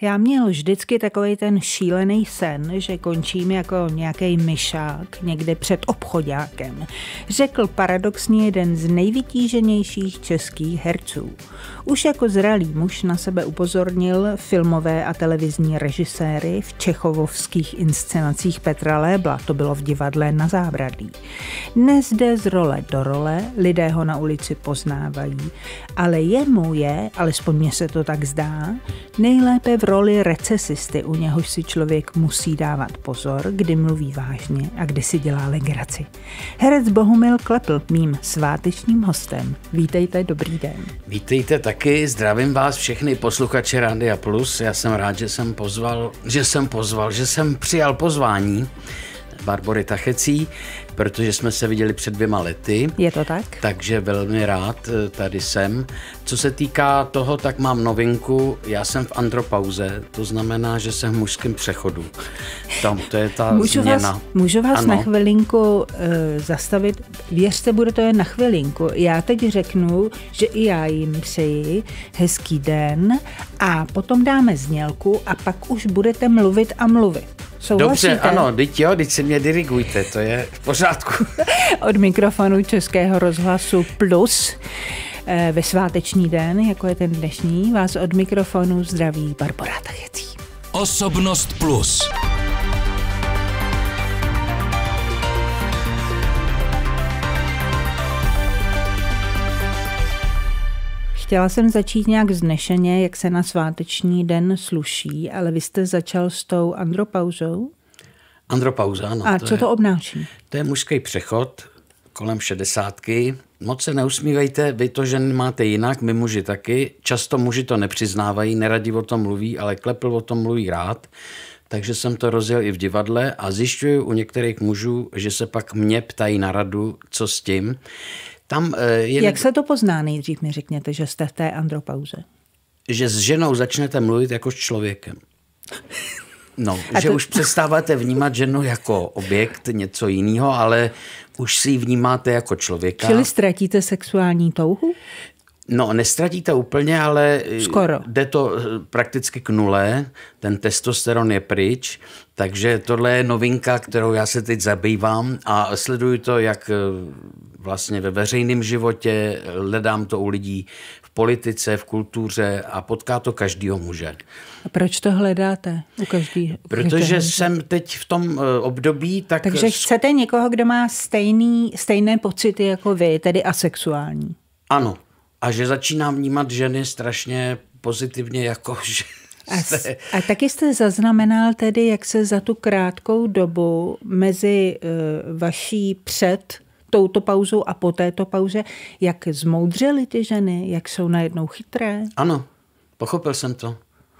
Já měl vždycky takový ten šílený sen, že končím jako nějaký myšák někde před obchodákem. Řekl paradoxně jeden z nejvytíženějších českých herců. Už jako zralý muž na sebe upozornil filmové a televizní režiséry v čechovovských inscenacích Petra Lébla, to bylo v divadle na Zábradlí. Dnes jde z role do role, lidé ho na ulici poznávají, ale jemu je, alespoň mně se to tak zdá, nejlépe v roli recesisty, u něhož si člověk musí dávat pozor, kdy mluví vážně a kdy si dělá legraci. Herec Bohumil Klepl, mým svátečním hostem. Vítejte, dobrý den. Vítejte taky, zdravím vás všechny posluchače Randia Plus. Já jsem rád, že jsem pozval, že jsem pozval, že jsem přijal pozvání Barbory Tachecí, protože jsme se viděli před dvěma lety. Je to tak? Takže velmi rád eh, tady jsem. Co se týká toho, tak mám novinku. Já jsem v andropauze, to znamená, že jsem v mužském přechodu. Tam, to je ta můžu změna. Vás, můžu vás ano. na chvilinku uh, zastavit? Věřte, bude to jen na chvilinku. Já teď řeknu, že i já jim přeji hezký den a potom dáme znělku a pak už budete mluvit a mluvit. Souhlasíte? Dobře, ano, teď jo, teď si mě dirigujte, to je v pořádku. Od mikrofonu Českého rozhlasu Plus eh, ve sváteční den, jako je ten dnešní, vás od mikrofonu zdraví Barbara Tachecí. Osobnost Plus. Chtěla jsem začít nějak znešeně, jak se na sváteční den sluší, ale vy jste začal s tou andropauzou? Andropauza, ano. A to co je, to obnáší? To je mužský přechod kolem šedesátky. Moc se neusmívejte, vy to ženy máte jinak, my muži taky. Často muži to nepřiznávají, neradi o tom mluví, ale Klepl o tom mluví rád. Takže jsem to rozjel i v divadle a zjišťuju u některých mužů, že se pak mě ptají na radu, co s tím. Tam, uh, je... Jak se to pozná nejdřív mi řekněte, že jste v té andropauze? Že s ženou začnete mluvit jako s člověkem. No, A že to... už přestáváte vnímat ženu jako objekt, něco jiného, ale už si ji vnímáte jako člověka. Čili ztratíte sexuální touhu? No, nestratíte úplně, ale Skoro. jde to eh, prakticky k nule. Ten testosteron je pryč, takže tohle je novinka, kterou já se teď zabývám a sleduju to, jak eh, vlastně ve veřejném životě, hledám to u lidí v politice, v kultuře a potká to každýho muže. A proč to hledáte u každého? Protože jsem teď v tom eh, období, tak... Takže chcete někoho, kdo má stejný, stejné pocity jako vy, tedy asexuální. Ano. A že začínám vnímat ženy strašně pozitivně, jako že a, a taky jste zaznamenal tedy, jak se za tu krátkou dobu mezi uh, vaší před touto pauzou a po této pauze, jak zmoudřely ty ženy, jak jsou najednou chytré? Ano, pochopil jsem to.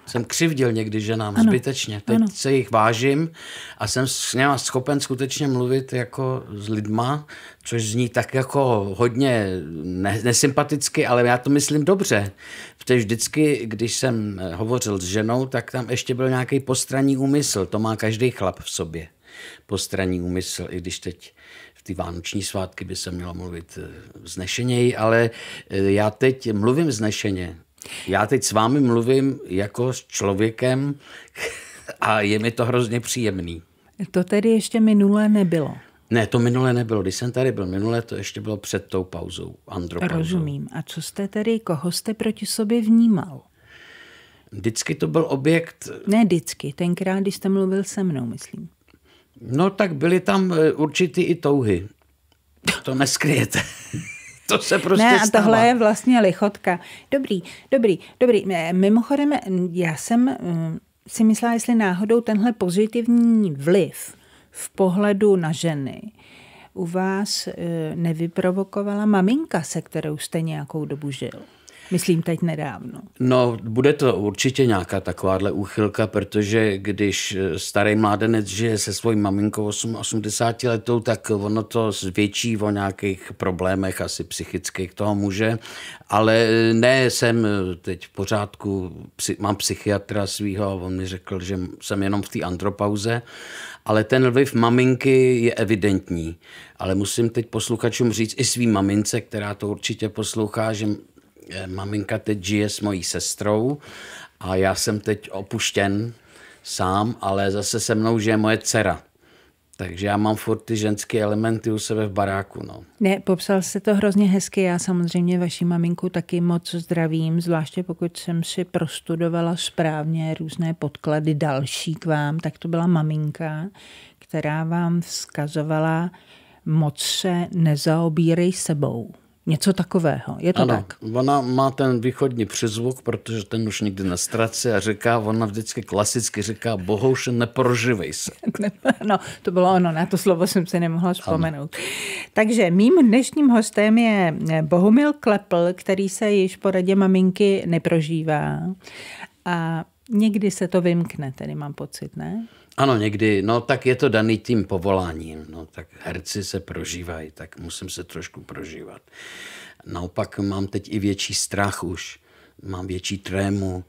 Jsem křivdil někdy ženám ano. zbytečně. Teď ano. se jich vážím a jsem s něma schopen skutečně mluvit jako s lidma, což zní tak jako hodně ne, nesympaticky, ale já to myslím dobře. Protože vždycky, když jsem hovořil s ženou, tak tam ještě byl nějaký postranní úmysl. To má každý chlap v sobě. Postranní úmysl, i když teď v ty vánoční svátky by se mělo mluvit eh, vznešeněji, ale eh, já teď mluvím vznešeně. Já teď s vámi mluvím jako s člověkem a je mi to hrozně příjemný. To tedy ještě minule nebylo. Ne, to minule nebylo. Když jsem tady byl minule, to ještě bylo před tou pauzou, andropauzou. Rozumím. A co jste tedy, koho jste proti sobě vnímal? Vždycky to byl objekt... Ne vždycky, tenkrát, když jste mluvil se mnou, myslím. No tak byly tam e, určitý i touhy. To neskryjete. to se prostě Ne, a stává. tohle je vlastně lichotka. Dobrý, dobrý, dobrý. Mimochodem, já jsem si myslela, jestli náhodou tenhle pozitivní vliv v pohledu na ženy u vás nevyprovokovala maminka, se kterou jste nějakou dobu žil. Myslím teď nedávno. No, bude to určitě nějaká takováhle úchylka, protože když starý mládenec žije se svojí maminkou 80 letou, tak ono to zvětší o nějakých problémech asi psychických toho muže. Ale ne, jsem teď v pořádku, mám psychiatra svýho a on mi řekl, že jsem jenom v té andropauze, ale ten vliv maminky je evidentní. Ale musím teď posluchačům říct i svým mamince, která to určitě poslouchá, že Eh, maminka teď žije s mojí sestrou A já jsem teď opuštěn sám, ale zase se mnou žije moje dcera. Takže já mám furt ty ženské elementy u sebe v baráku. No. Ne, popsal jste to hrozně hezky. Já samozřejmě vaši maminku taky moc zdravím, zvláště pokud jsem si prostudovala správně různé podklady další k vám, tak to byla maminka, která vám vzkazovala moc se nezaobírej sebou. Něco takového, je to ano, tak? ona má ten východní přizvuk, protože ten už nikdy nestrací a říká, ona vždycky klasicky říká, bohouše, neproživej se. no, to bylo ono, na to slovo jsem se nemohla vzpomenout. Ano. Takže mým dnešním hostem je Bohumil Klepl, který se již po radě maminky neprožívá. A někdy se to vymkne, tedy mám pocit, ne? Ano, někdy, no tak je to daný tím povoláním, no tak herci se prožívají, tak musím se trošku prožívat. Naopak mám teď i větší strach už, mám větší trému,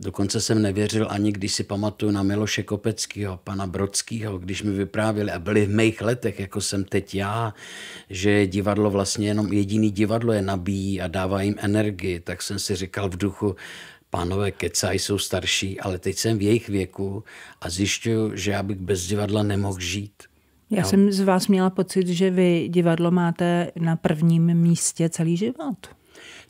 Dokonce jsem nevěřil ani, když si pamatuju na Miloše Kopeckého, pana Brodského, když mi vyprávěli a byli v mých letech, jako jsem teď já, že divadlo vlastně jenom jediný divadlo je nabíjí a dává jim energii, tak jsem si říkal v duchu, pánové kecají, jsou starší, ale teď jsem v jejich věku a zjišťuju, že já bych bez divadla nemohl žít. Já jo. jsem z vás měla pocit, že vy divadlo máte na prvním místě celý život.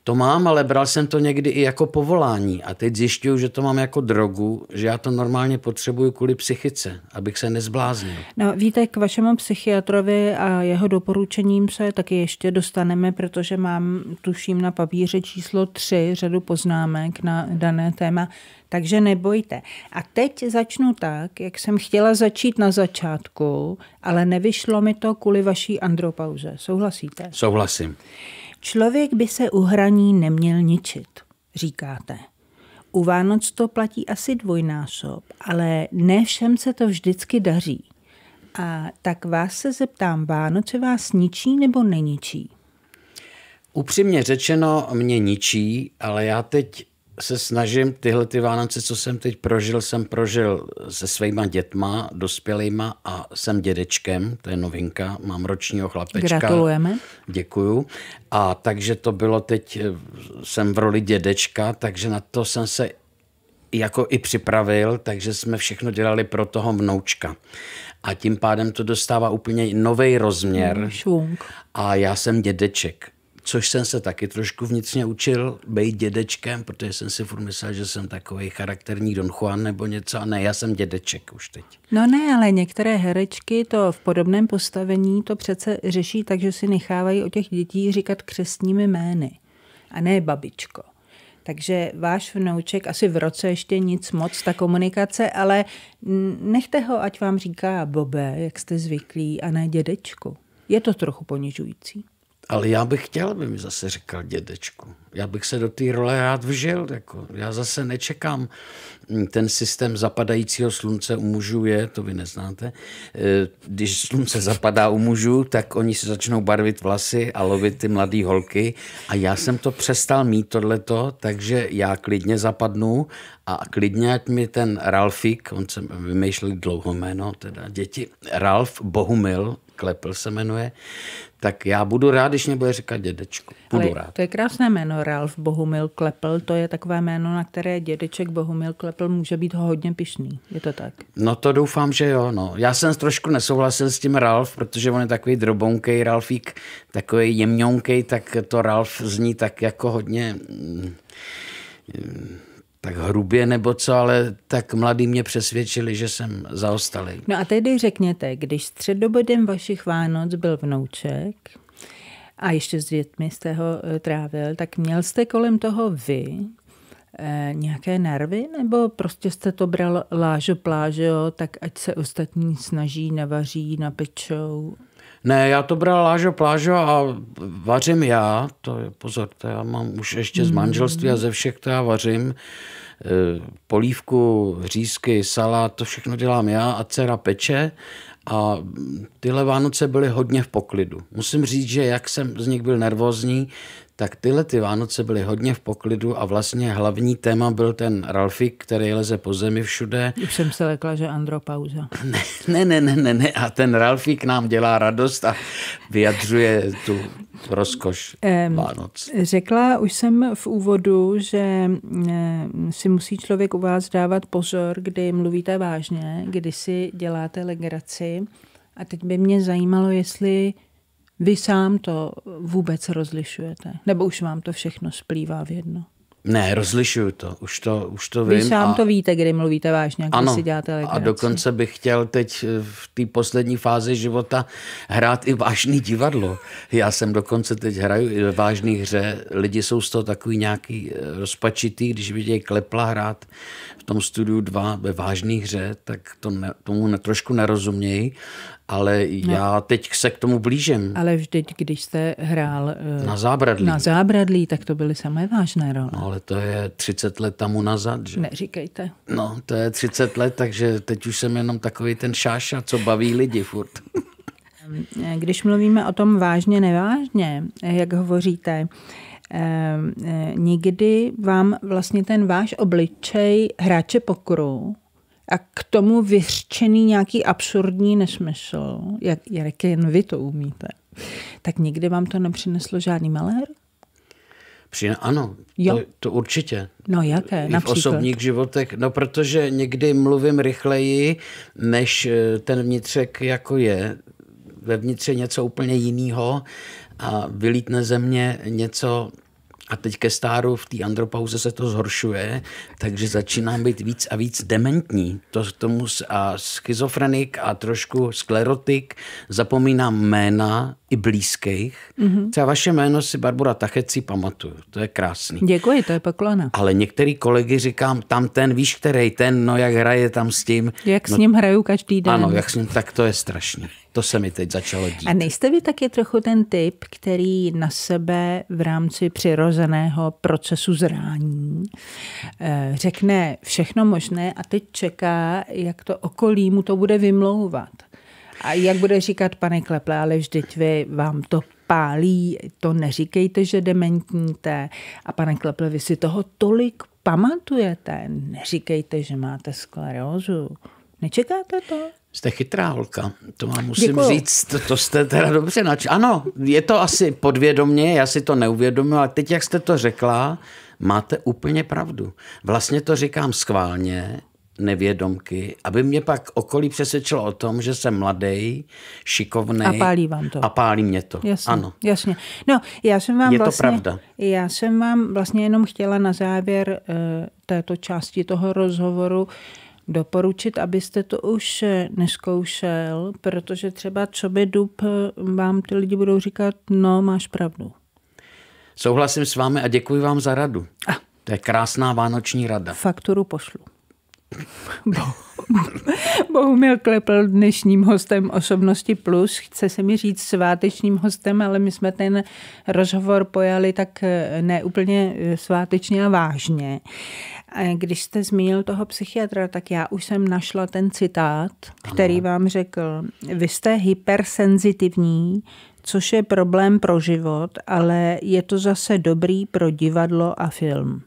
To mám, ale bral jsem to někdy i jako povolání a teď zjišťuju, že to mám jako drogu, že já to normálně potřebuju kvůli psychice, abych se nezbláznil. No víte, k vašemu psychiatrovi a jeho doporučením se taky ještě dostaneme, protože mám, tuším, na papíře číslo tři řadu poznámek na dané téma, takže nebojte. A teď začnu tak, jak jsem chtěla začít na začátku, ale nevyšlo mi to kvůli vaší andropauze. Souhlasíte? Souhlasím. Člověk by se u hraní neměl ničit, říkáte. U Vánoc to platí asi dvojnásob, ale ne všem se to vždycky daří. A tak vás se zeptám, Vánoce vás ničí nebo neničí? Upřímně řečeno, mě ničí, ale já teď se snažím tyhle ty Vánoce, co jsem teď prožil, jsem prožil se svýma dětma, dospělýma a jsem dědečkem, to je novinka, mám ročního chlapečka. Gratulujeme. Děkuju. A takže to bylo teď, jsem v roli dědečka, takže na to jsem se jako i připravil, takže jsme všechno dělali pro toho vnoučka. A tím pádem to dostává úplně nový rozměr. Mm, a já jsem dědeček což jsem se taky trošku vnitřně učil, být dědečkem, protože jsem si furt myslel, že jsem takový charakterní Don Juan nebo něco. A ne, já jsem dědeček už teď. No ne, ale některé herečky to v podobném postavení to přece řeší tak, že si nechávají o těch dětí říkat křestními jmény a ne babičko. Takže váš vnouček asi v roce ještě nic moc, ta komunikace, ale nechte ho, ať vám říká Bobe, jak jste zvyklí, a ne dědečku. Je to trochu ponižující. Ale já bych chtěl, aby mi zase říkal dědečku. Já bych se do té role rád vžil. Jako. Já zase nečekám mm, ten systém zapadajícího slunce u mužů je, to vy neznáte. E, když slunce zapadá u mužů, tak oni se začnou barvit vlasy a lovit ty mladé holky. A já jsem to přestal mít tohleto, takže já klidně zapadnu a klidně, ať mi ten Ralfík, on se vymýšlel dlouho jméno, teda děti, Ralf Bohumil, Klepl se jmenuje, tak já budu rád, když mě bude říkat dědečku. Budu Ale rád. To je krásné jméno, Ralf Bohumil Klepl. To je takové jméno, na které dědeček Bohumil Klepl může být hodně pišný. Je to tak? No to doufám, že jo. No. Já jsem trošku nesouhlasil s tím Ralf, protože on je takový drobonkej Ralfík, takový jemňonkej, tak to Ralf zní tak jako hodně... Mm, tak hrubě nebo co, ale tak mladí mě přesvědčili, že jsem zaostalý. No a tedy řekněte, když středobodem vašich Vánoc byl vnouček a ještě s dětmi jste ho eh, trávil, tak měl jste kolem toho vy eh, nějaké nervy, nebo prostě jste to bral lážo plážo, tak ať se ostatní snaží, navaří, napečou? Ne, já to bral lážo plážo a vařím já, to je pozor, to já mám už ještě z manželství a ze všech to já vařím. E, polívku, řízky, salát, to všechno dělám já a dcera peče a tyhle Vánoce byly hodně v poklidu. Musím říct, že jak jsem z nich byl nervózní, tak tyhle ty Vánoce byly hodně v poklidu a vlastně hlavní téma byl ten Ralfik, který leze po zemi všude. Už jsem se lekla, že andropauza. Ne, ne, ne, ne, ne. A ten Ralfik nám dělá radost a vyjadřuje tu rozkoš um, Vánoc. Řekla už jsem v úvodu, že si musí člověk u vás dávat pozor, kdy mluvíte vážně, kdy si děláte legraci. A teď by mě zajímalo, jestli vy sám to vůbec rozlišujete? Nebo už vám to všechno splývá v jedno? Ne, rozlišuju to, už to, už to vím. Vy sám a... to víte, kdy mluvíte vážně, když si děláte legraci. a dokonce bych chtěl teď v té poslední fázi života hrát i vážný divadlo. Já jsem dokonce teď hraju i ve vážné hře. Lidi jsou z toho takový nějaký eh, rozpačitý, když vidějí Klepla hrát v tom studiu 2 ve vážné hře, tak to ne, tomu ne, trošku nerozumějí ale no. já teď se k tomu blížím. Ale vždyť, když jste hrál uh, na zábradlí. na zábradlí, tak to byly samé vážné role. No, ale to je 30 let tomu nazad, že? Neříkejte. No, to je 30 let, takže teď už jsem jenom takový ten šáša, co baví lidi furt. Když mluvíme o tom vážně, nevážně, jak hovoříte, eh, eh, nikdy vám vlastně ten váš obličej hráče pokru a k tomu vyřčený nějaký absurdní nesmysl, jak, jak jen vy to umíte, tak nikdy vám to nepřineslo žádný malér? Přine, ano, jo. To, to určitě. No jaké? I v osobních životech. No protože někdy mluvím rychleji, než eh, ten vnitřek jako je. Vevnitř něco úplně jiného a vylítne ze mě něco a teď ke stáru v té andropauze se to zhoršuje, takže začínám být víc a víc dementní. To, tomu a schizofrenik a trošku sklerotik. Zapomínám jména i blízkých. Mm-hmm. Třeba vaše jméno si Barbara Tacheci pamatuju. To je krásný. Děkuji, to je poklona. Ale některý kolegy říkám, tam ten, víš, který ten, no jak hraje tam s tím. Jak no, s ním hraju každý den. Ano, jak s ním, tak to je strašný. To se mi teď začalo dít. A nejste vy taky trochu ten typ, který na sebe v rámci přirozeného procesu zrání eh, řekne všechno možné a teď čeká, jak to okolí mu to bude vymlouvat. A jak bude říkat, pane Kleple, ale vždyť vy vám to pálí, to neříkejte, že dementníte. A pane Kleple, vy si toho tolik pamatujete, neříkejte, že máte sklerózu. Nečekáte to? Jste chytrá holka, to vám musím Děkuju. říct, to, to jste teda dobře nač. Ano, je to asi podvědomně, já si to neuvědomuji, ale teď, jak jste to řekla, máte úplně pravdu. Vlastně to říkám schválně, nevědomky, aby mě pak okolí přesvědčilo o tom, že jsem mladý, šikovný. A pálí vám to. A pálí mě to. Jasně, ano. Jasně. No, já jsem vám Je vlastně, to pravda. Já jsem vám vlastně jenom chtěla na závěr uh, této části toho rozhovoru doporučit, abyste to už eh, neskoušel, protože třeba co by dub, eh, vám ty lidi budou říkat, no máš pravdu. Souhlasím s vámi a děkuji vám za radu. Ah. To je krásná vánoční rada. Fakturu pošlu. Bohumil Klepl dnešním hostem Osobnosti Plus. Chce se mi říct svátečním hostem, ale my jsme ten rozhovor pojali tak eh, neúplně eh, svátečně a vážně. Když jste zmínil toho psychiatra, tak já už jsem našla ten citát, který vám řekl, vy jste hypersenzitivní, což je problém pro život, ale je to zase dobrý pro divadlo a film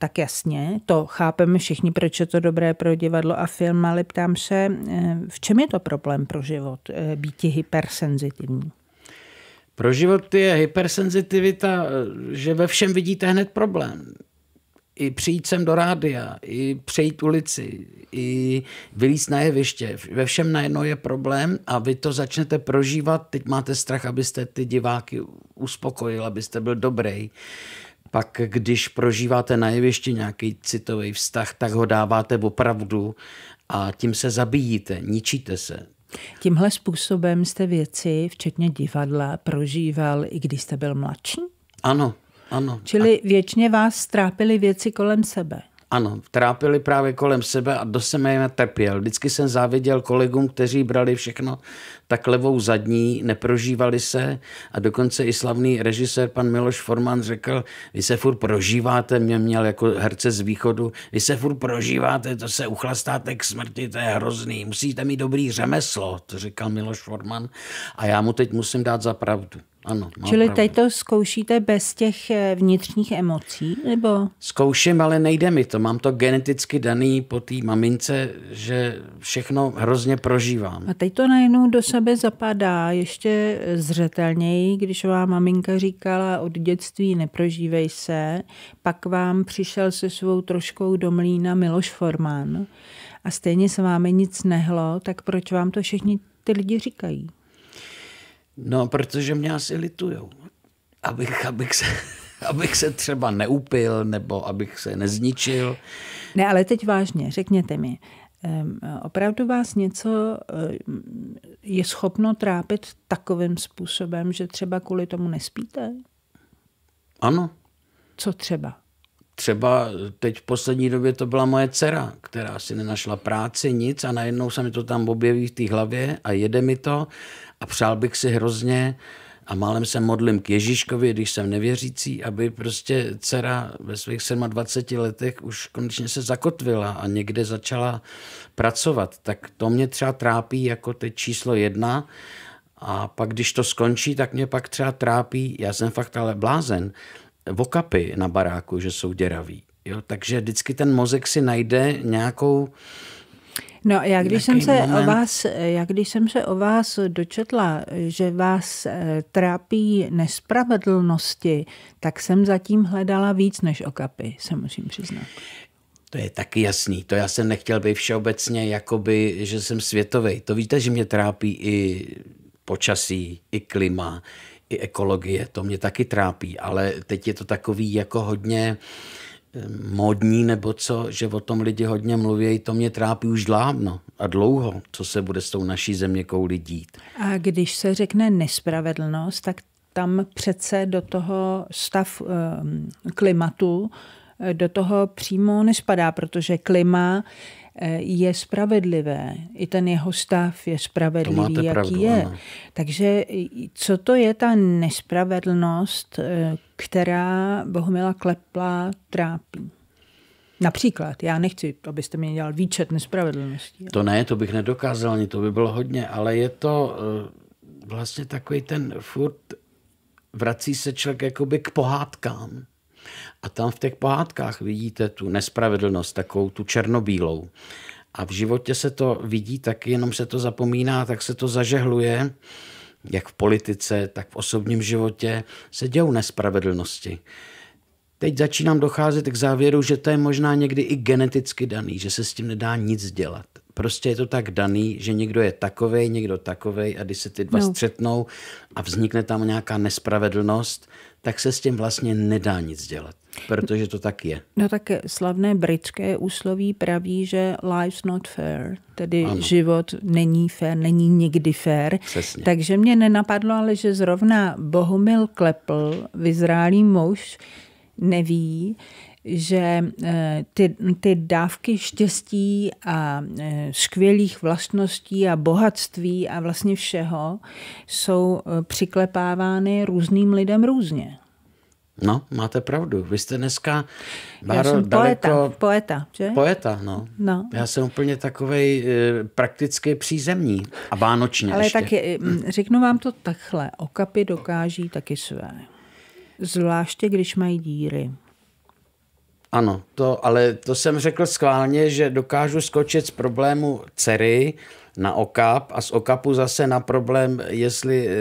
tak jasně, to chápeme všichni, proč je to dobré pro divadlo a film, ale ptám se, eh, v čem je to problém pro život, eh, být hypersenzitivní? Pro život je hypersenzitivita, eh, že ve všem vidíte hned problém. I přijít sem do rádia, i přejít ulici, i vylíst na jeviště. Ve všem najednou je problém a vy to začnete prožívat. Teď máte strach, abyste ty diváky uspokojil, abyste byl dobrý pak když prožíváte na jevišti nějaký citový vztah, tak ho dáváte opravdu a tím se zabíjíte, ničíte se. Tímhle způsobem jste věci, včetně divadla, prožíval i když jste byl mladší? Ano, ano. Čili věčně vás strápily věci kolem sebe? Ano, trápili právě kolem sebe a dost jsem je trpěl. Vždycky jsem záviděl kolegům, kteří brali všechno tak levou zadní, neprožívali se a dokonce i slavný režisér pan Miloš Forman řekl, vy se furt prožíváte, mě měl jako herce z východu, vy se furt prožíváte, to se uchlastáte k smrti, to je hrozný, musíte mít dobrý řemeslo, to říkal Miloš Forman a já mu teď musím dát za pravdu. Ano. Čili pravdu. teď to zkoušíte bez těch eh, vnitřních emocí, nebo? Zkouším, ale nejde mi to. Mám to geneticky daný po té mamince, že všechno hrozně prožívám. A teď to najednou do sebe zapadá ještě zřetelněji, když vám maminka říkala od dětství neprožívej se, pak vám přišel se svou troškou do mlína Miloš Formán a stejně se vámi nic nehlo, tak proč vám to všichni ty lidi říkají? No, protože mě asi litujou. Abych, abych, se, abych se třeba neupil, nebo abych se nezničil. Ne, ale teď vážně, řekněte mi, opravdu vás něco je schopno trápit takovým způsobem, že třeba kvůli tomu nespíte? Ano. Co třeba? Třeba teď v poslední době to byla moje dcera, která si nenašla práci, nic a najednou se mi to tam objeví v té hlavě a jede mi to a přál bych si hrozně a málem se modlím k Ježíškovi, když jsem nevěřící, aby prostě dcera ve svých 27 letech už konečně se zakotvila a někde začala pracovat. Tak to mě třeba trápí jako teď číslo jedna a pak, když to skončí, tak mě pak třeba trápí, já jsem fakt ale blázen, vokapy na baráku, že jsou děraví. Jo? Takže vždycky ten mozek si najde nějakou No, já když, jsem se o vás, já když jsem se o vás dočetla, že vás eh, trápí nespravedlnosti, tak jsem zatím hledala víc než okapy, se musím přiznat. To je taky jasný. To já jsem nechtěl být všeobecně, jakoby, že jsem světový. To víte, že mě trápí i počasí, i klima, i ekologie. To mě taky trápí, ale teď je to takový jako hodně módní nebo co, že o tom lidi hodně mluví, to mě trápí už dávno a dlouho, co se bude s tou naší země kouli dít. A když se řekne nespravedlnost, tak tam přece do toho stav klimatu, do toho přímo nespadá, protože klima je spravedlivé. I ten jeho stav je spravedlivý, jaký pravdu, je. Ano. Takže co to je ta nespravedlnost, eh, která Bohumila Klepla trápí? Například, já nechci, abyste mě dělal výčet nespravedlností. To ne, to bych nedokázal, ani to by bylo hodně, ale je to eh, vlastně takový ten furt vrací se člověk jakoby k pohádkám. A tam v těch pohádkách vidíte tu nespravedlnost, takovou tu černobílou. A v životě se to vidí tak jenom se to zapomíná, tak se to zažehluje, jak v politice, tak v osobním životě se dějou nespravedlnosti. Teď začínám docházet k závěru, že to je možná někdy i geneticky daný, že se s tím nedá nic dělat. Prostě je to tak daný, že někdo je takovej, někdo takovej a když se ty dva no. střetnou a vznikne tam nějaká nespravedlnost, tak se s tím vlastně nedá nic dělat, protože to tak je. No tak slavné britské úsloví praví, že life's not fair, tedy ano. život není fair, není nikdy fair. Přesně. Takže mě nenapadlo, ale že zrovna Bohumil Klepl, vyzrálý muž, neví, že eh, ty, ty dávky štěstí a eh, skvělých vlastností a bohatství a vlastně všeho jsou eh, přiklepávány různým lidem různě. No, máte pravdu. Vy jste dneska, Báro, Já jsem daleko... poeta, poeta, že? Poeta, no. no. Já jsem úplně takovej e, prakticky přízemní a vánočně Ale ještě. taky, řeknu vám to takhle, okapy dokáží taky své. Zvláště, když mají díry. Ano, to, ale to jsem řekl schválně, že dokážu skočit z problému dcery na okap a z okapu zase na problém, jestli e,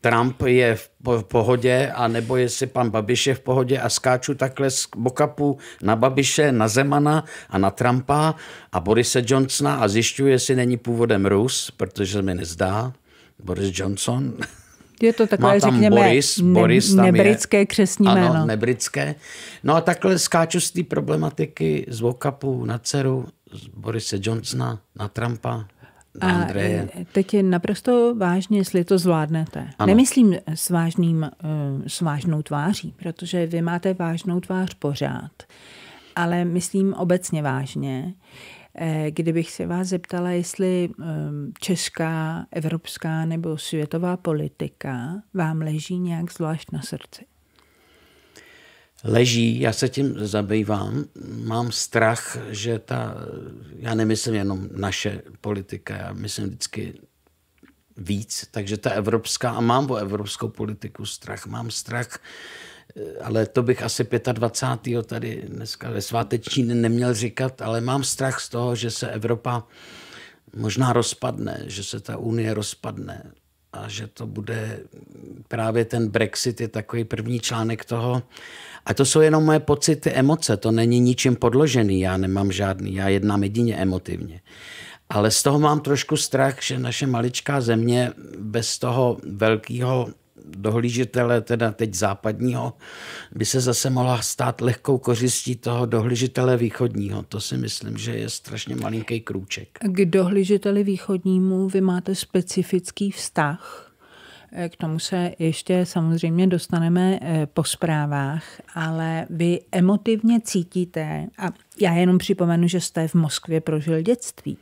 Trump je v pohodě, a nebo jestli pan Babiš je v pohodě a skáču takhle z okapu na Babiše, na Zemana a na Trumpa a Borise Johnsona a zjišťuji, jestli není původem Rus, protože mi nezdá, Boris Johnson. Je to takové, Má tam řekněme, Boris, ne, Boris tam nebritské je, křesní ano, jméno. nebritské. No a takhle skáču z té problematiky z Vokapu na dceru, z Borise Johnsona na Trumpa, na a Andreje. teď je naprosto vážně, jestli to zvládnete. Ano. Nemyslím s, vážným, eh, s vážnou tváří, protože vy máte vážnou tvář pořád, ale myslím obecně vážně. Eh, kdybych se vás zeptala, jestli ehm, česká, evropská nebo světová politika vám leží nějak zvlášť na srdci. Leží, já se tím zabývám. Mám strach, že ta, já nemyslím jenom naše politika, já myslím vždycky víc, takže ta evropská, a mám o evropskou politiku strach, mám strach, ale to bych asi 25. tady dneska ve sváteční neměl říkat, ale mám strach z toho, že se Evropa možná rozpadne, že se ta unie rozpadne a že to bude právě ten Brexit je takový první článek toho. A to jsou jenom moje pocity, emoce, to není ničím podložený, já nemám žádný, já jednám jedině emotivně. Ale z toho mám trošku strach, že naše maličká země bez toho velkého dohlížitele, teda teď západního, by se zase mohla stát lehkou kořistí toho dohlížitele východního. To si myslím, že je strašně malinký krůček. K dohlížiteli východnímu vy máte specifický vztah? K tomu se ještě samozřejmě dostaneme eh, po zprávách, ale vy emotivně cítíte, a já jenom připomenu, že jste v Moskvě prožil dětství,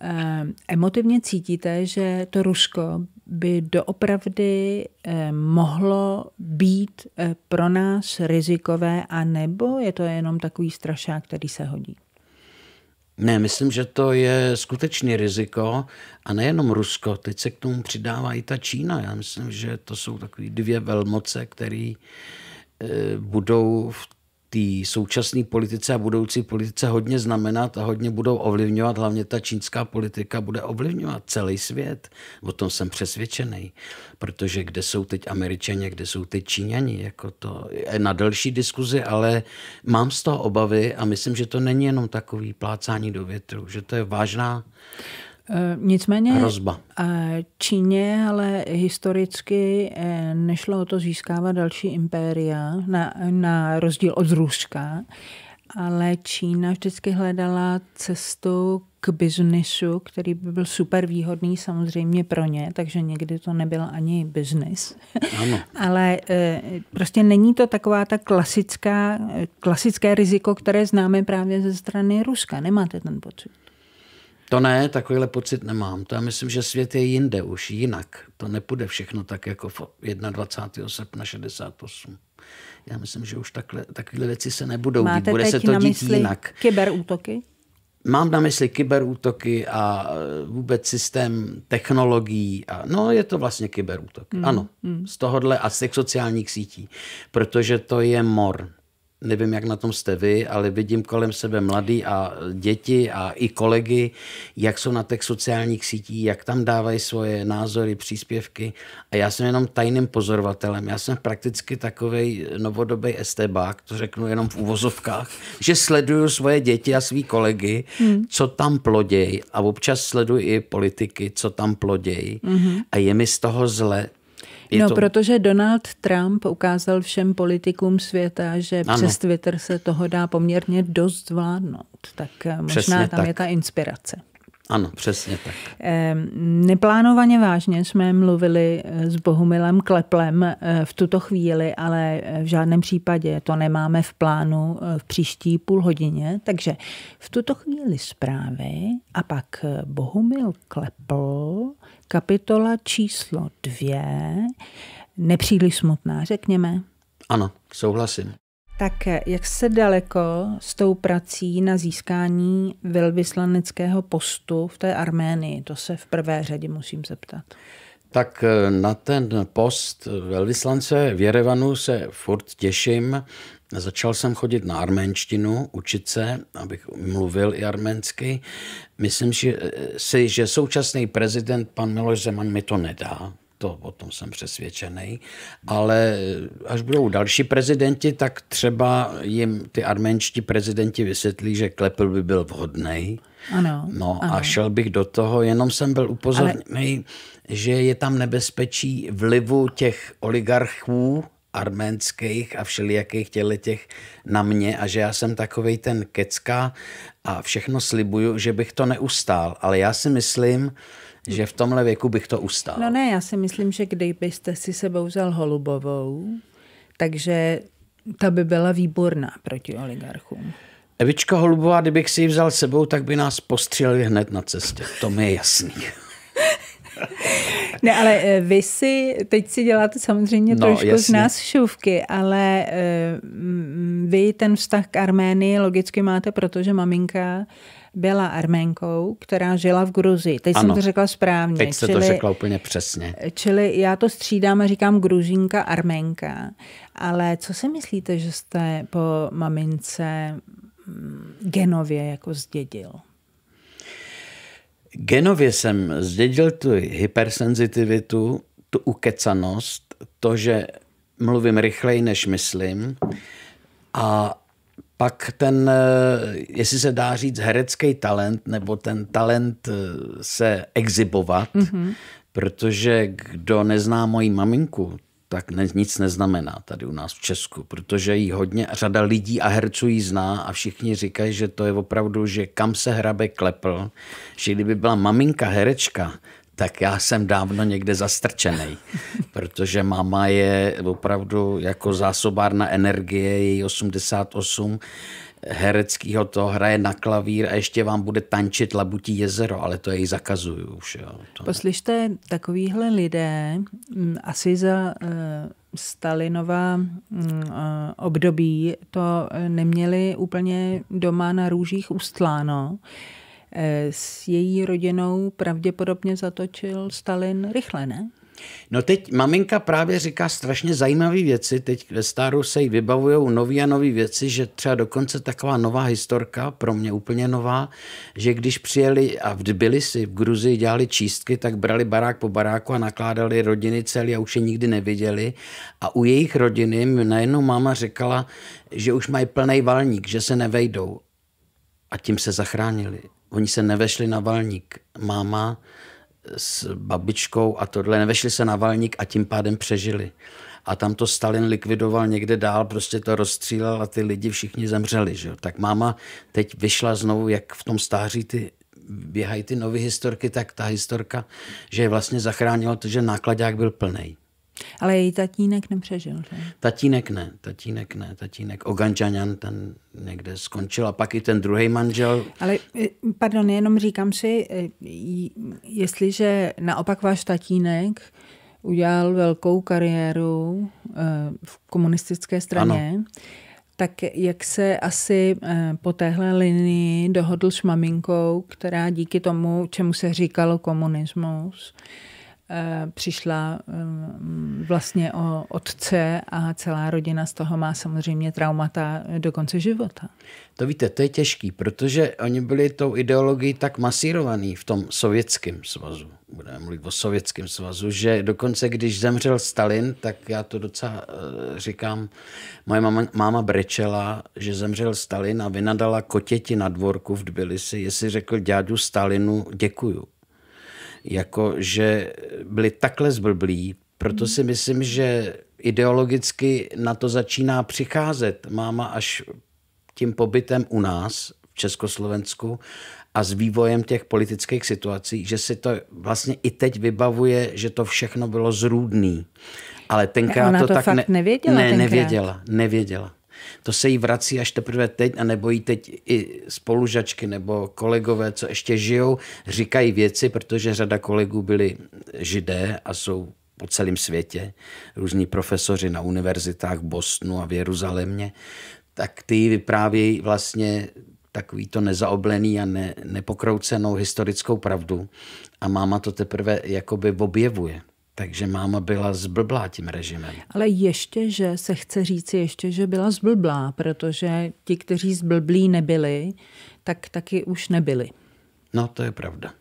eh, emotivně cítíte, že to Rusko by doopravdy eh, mohlo být pro nás rizikové, a nebo je to jenom takový strašák, který se hodí? Ne, myslím, že to je skutečně riziko a nejenom Rusko. Teď se k tomu přidává i ta Čína. Já myslím, že to jsou takové dvě velmoce, které eh, budou v té současné politice a budoucí politice hodně znamenat a hodně budou ovlivňovat, hlavně ta čínská politika bude ovlivňovat celý svět. O tom jsem přesvědčený. Protože kde jsou teď američani, kde jsou teď číňani, jako to je na další diskuzi, ale mám z toho obavy a myslím, že to není jenom takový plácání do větru, že to je vážná nicméně hrozba. Eh, Číně ale historicky eh, nešlo o to získávat další impéria, na, na rozdíl od Ruska, ale Čína vždycky hledala cestu k biznisu, který by byl super výhodný samozřejmě pro ně, takže někdy to nebyl ani biznis. Ale prostě není to taková ta klasická, klasické riziko, které známe právě ze strany Ruska. Nemáte ten pocit? To ne, takovýhle pocit nemám. To já myslím, že svět je jinde už, jinak. To nepůjde všechno tak jako 21. srpna 68. Já myslím, že už takhle, takovéhle věci se nebudou Máte dít. Bude se to dít jinak. kyberútoky? Mám na mysli kyberútoky a vůbec systém technologií. A, no, je to vlastně kyberútok. Mm, ano, mm. z tohohle a z těch sociálních sítí. Protože to je mor nevím, jak na tom jste vy, ale vidím kolem sebe mladí a děti a i kolegy, jak jsou na těch sociálních sítích, jak tam dávají svoje názory, příspěvky. A já jsem jenom tajným pozorovatelem. Já jsem prakticky takový novodobý estebák, to řeknu jenom v uvozovkách, že sleduju svoje děti a svý kolegy, hmm. co tam plodějí a občas sleduju i politiky, co tam plodějí. Hmm. A je mi z toho zle, no, to... protože Donald Trump ukázal všem politikům světa, že ano. přes Twitter se toho dá poměrně dost zvládnout. Tak eh, možná Přesně tam tak. je ta inspirace. Ano, přesně tak. Neplánovaně vážně jsme mluvili eh, s Bohumilem Kleplem eh, v tuto chvíli, ale v žádném případě to nemáme v plánu v příští půl hodině. Takže v tuto chvíli zprávy a pak Bohumil Klepl kapitola číslo dvě, nepříliš smutná, řekněme. Ano, souhlasím. Tak jak se daleko s tou prací na získání velvyslaneckého postu v té Arménii? To se v prvé řadě musím zeptat. Tak eh, na ten post velvyslance v Jerevanu se furt těším. Začal jsem chodit na arménštinu, učit se, abych mluvil i arménsky. Myslím že, si, že současný prezident, pan Miloš Zeman, mi to nedá. To o tom jsem přesvědčený. Ale až budou další prezidenti, tak třeba jim ty arménští prezidenti vysvětlí, že Klepl by byl vhodný. Ano, no ano. a šel bych do toho, jenom jsem byl upozorněný, Ale... že je tam nebezpečí vlivu těch oligarchů, arménských a všelijakých těle těch na mě a že já jsem takovej ten kecka a všechno slibuju, že bych to neustál. Ale já si myslím, že v tomhle věku bych to ustál. No ne, já si myslím, že kdybyste si sebou vzal Holubovou, takže ta by byla výborná proti oligarchům. Evička Holubová, kdybych si ji vzal sebou, tak by nás postřelili hned na cestě. To mi je jasný. Ne, ale eh, vy si, teď si děláte samozřejmě no, trošku jasně. z nás šuvky, ale uh, vy ten vztah k Arménii logicky máte, protože maminka byla Arménkou, která žila v Gruzii. Teď ano, jsem to řekla správně. Teď jste čili, to řekla úplně přesně. Čili já to střídám a říkám Gruzínka, Arménka. Ale co si myslíte, že jste po mamince mm, genově jako zdědil? Genově jsem zdědil tu hypersenzitivitu, tu ukecanost, to, že mluvím rychleji, než myslím a pak ten, eh, jestli se dá říct, herecký talent, nebo ten talent eh, se exibovat, mm-hmm. protože kdo nezná moji maminku, tak ne, nic neznamená tady u nás v Česku, protože jí hodně řada lidí a herců jí zná a všichni říkají, že to je opravdu, že kam se hrabe klepl, že kdyby byla maminka herečka, tak já jsem dávno někde zastrčený, protože máma je opravdu jako zásobárna energie, její 88 hereckýho to hraje na klavír a ještě vám bude tančit Labutí jezero, ale to jej zakazuju už. Jo. To... Poslyšte, takovýhle lidé mm, asi za uh, Stalinova uh, období to neměli úplně doma na růžích ustláno. Eh, s její rodinou pravděpodobně zatočil Stalin rychle, ne? No teď maminka právě říká strašně zajímavé věci, teď ve stáru se jí vybavují nový a nový věci, že třeba dokonce taková nová historka, pro mě úplně nová, že když přijeli a v Tbilisi, v Gruzii dělali čístky, tak brali barák po baráku a nakládali rodiny celý a už je nikdy neviděli. A u jejich rodiny najednou máma říkala, že už mají plný valník, že se nevejdou. A tím se zachránili. Oni se nevešli na valník. Máma s babičkou a tohle nevešli se na valník a tím pádem přežili. A tam to Stalin likvidoval někde dál, prostě to rozstřílel a ty lidi všichni zemřeli. Že? Tak máma teď vyšla znovu, jak v tom stáří ty běhají ty nové historky, tak ta historka, že je vlastně zachránilo to, že nákladák byl plný. Ale její tatínek nepřežil, že? Tatínek ne, tatínek ne, tatínek Ogančaňan ten někde skončil a pak i ten druhý manžel. Ale eh, pardon, jenom říkám si, eh, jestliže naopak váš tatínek udělal velkou kariéru eh, v komunistické straně, ano. tak jak se asi po téhle linii dohodl s maminkou, která díky tomu, čemu se říkalo komunismus, přišla eh, vlastně o otce a celá rodina z toho má samozřejmě traumata do konce života. To víte, to je těžký, protože oni byli tou ideologií tak masírovaný v tom sovětském svazu, budeme mluvit o sovětském svazu, že dokonce když zemřel Stalin, tak já to docela eh, říkám, moje máma, máma brečela, že zemřel Stalin a vynadala kotěti na dvorku v Tbilisi, jestli řekl dědu Stalinu děkuju jako že byli takhle zblblí, proto si myslím, že ideologicky na to začíná přicházet máma až tím pobytem u nás v Československu a s vývojem těch politických situací, že si to vlastně i teď vybavuje, že to všechno bylo zrůdný. Ale tenkrát ona to, to tak fakt ne, nevěděla. Ne, tenkrát. nevěděla, nevěděla. To se jí vrací až teprve teď a nebo jí teď i spolužačky nebo kolegové, co ještě žijou, říkají věci, protože řada kolegů byli židé a jsou po celém světě, různí profesoři na univerzitách v Bostonu a v Jeruzalémě, tak ty vyprávějí vlastně takový to nezaoblený a ne, nepokroucenou historickou pravdu. A máma to teprve jakoby objevuje. Takže máma byla zblblá tím režimem. Ale ještě, že se chce říct ještě, že byla zblblá, protože ti, kteří zblblí nebyli, tak taky už nebyli. No, to je pravda.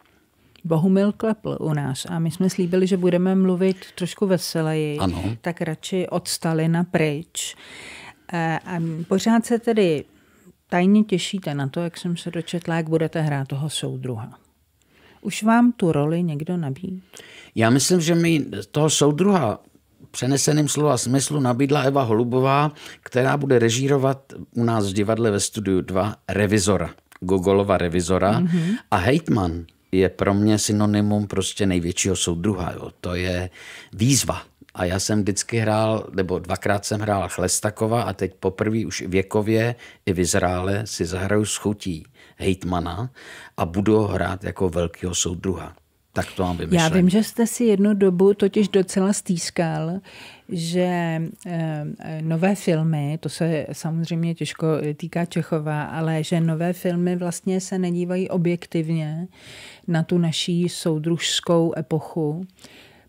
Bohumil klepl u nás a my jsme slíbili, že budeme mluvit trošku veseleji, ano. tak radši od Stalina pryč. E, a pořád se tedy tajně těšíte na to, jak jsem se dočetla, jak budete hrát toho soudruha. Už vám tu roli někdo nabídl? Já myslím, že mi toho soudruha přeneseným slova smyslu nabídla Eva Holubová, která bude režírovat u nás v divadle ve studiu 2 revizora, Gogolova revizora mm-hmm. a hejtman je pro mě synonymum prostě největšího soudruha. Jo. To je výzva. A já jsem vždycky hrál, nebo dvakrát jsem hrál Chlestakova a teď poprvé už věkově i v Izraele si zahraju s chutí hejtmana a budu ho hrát jako velkého soudruha. Tak to mám vymyšlené. Já vím, že jste si jednu dobu totiž docela stýskal, že eh, nové filmy, to se samozřejmě těžko týká Čechova, ale že nové filmy vlastně se nedívají objektivně na tu naší soudružskou epochu,